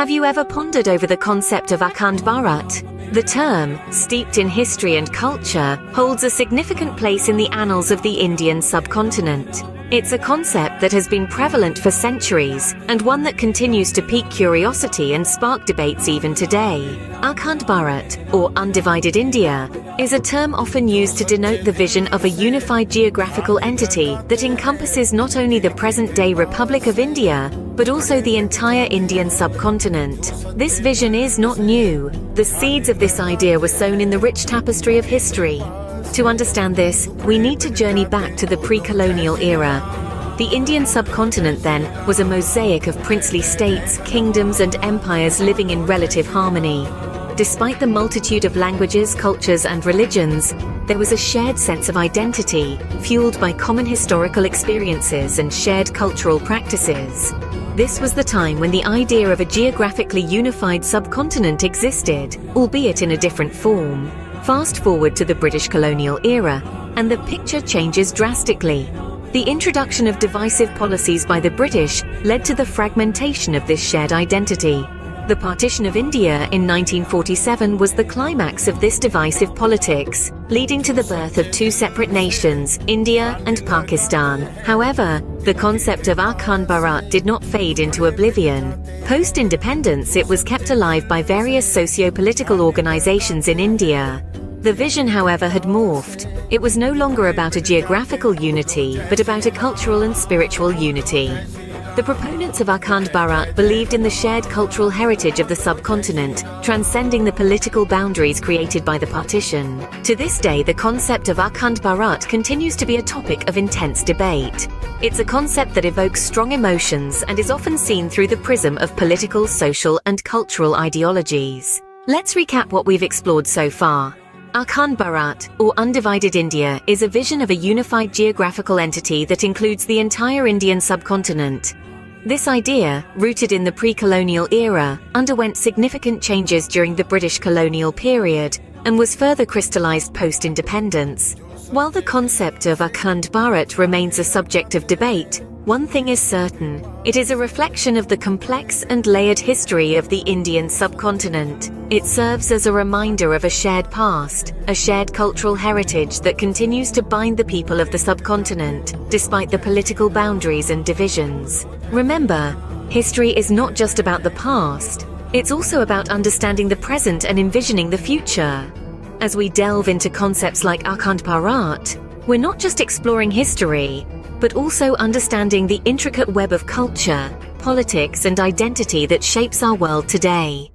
Have you ever pondered over the concept of Akhand Bharat? The term, steeped in history and culture, holds a significant place in the annals of the Indian subcontinent. It's a concept that has been prevalent for centuries and one that continues to pique curiosity and spark debates even today. Akhand Bharat, or undivided India, is a term often used to denote the vision of a unified geographical entity that encompasses not only the present-day Republic of India, but also the entire Indian subcontinent. This vision is not new. The seeds of this idea were sown in the rich tapestry of history. To understand this, we need to journey back to the pre-colonial era. The Indian subcontinent then was a mosaic of princely states, kingdoms and empires living in relative harmony. Despite the multitude of languages, cultures and religions, there was a shared sense of identity, fueled by common historical experiences and shared cultural practices. This was the time when the idea of a geographically unified subcontinent existed, albeit in a different form. Fast forward to the British colonial era, and the picture changes drastically. The introduction of divisive policies by the British led to the fragmentation of this shared identity. The partition of India in 1947 was the climax of this divisive politics, leading to the birth of two separate nations, India and Pakistan. However, the concept of Akhand Bharat did not fade into oblivion. Post-independence, it was kept alive by various socio-political organizations in India. The vision, however, had morphed. It was no longer about a geographical unity, but about a cultural and spiritual unity. The proponents of Akhand Bharat believed in the shared cultural heritage of the subcontinent, transcending the political boundaries created by the partition. To this day, the concept of Akhand Bharat continues to be a topic of intense debate. It's a concept that evokes strong emotions and is often seen through the prism of political, social, and cultural ideologies. Let's recap what we've explored so far. Akhand Bharat, or Undivided India, is a vision of a unified geographical entity that includes the entire Indian subcontinent. This idea, rooted in the pre-colonial era, underwent significant changes during the British colonial period and was further crystallized post-independence. While the concept of Akhand Bharat remains a subject of debate, one thing is certain, it is a reflection of the complex and layered history of the Indian subcontinent. It serves as a reminder of a shared past, a shared cultural heritage that continues to bind the people of the subcontinent, despite the political boundaries and divisions. Remember, history is not just about the past, it's also about understanding the present and envisioning the future. As we delve into concepts like Akhand Bharat, we're not just exploring history, but also understanding the intricate web of culture, politics and identity that shapes our world today.